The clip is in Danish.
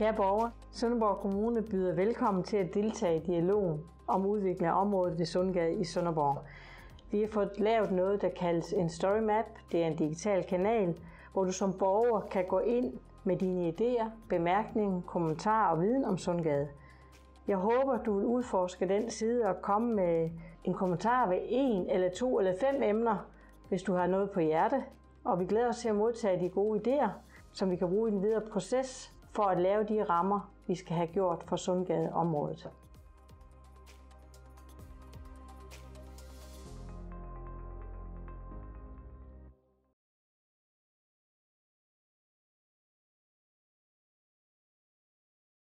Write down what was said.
Kære borgere, Sønderborg Kommune byder velkommen til at deltage i dialogen om udvikling af området ved Sundgade i Sønderborg. Vi har fået lavet noget, der kaldes en story map. Det er en digital kanal, hvor du som borger kan gå ind med dine idéer, bemærkninger, kommentarer og viden om Sundgade. Jeg håber, du vil udforske den side og komme med en kommentar ved en eller to eller fem emner, hvis du har noget på hjerte. Og vi glæder os til at modtage de gode idéer, som vi kan bruge i den videre proces for at lave de rammer, vi skal have gjort for Sundgade-området.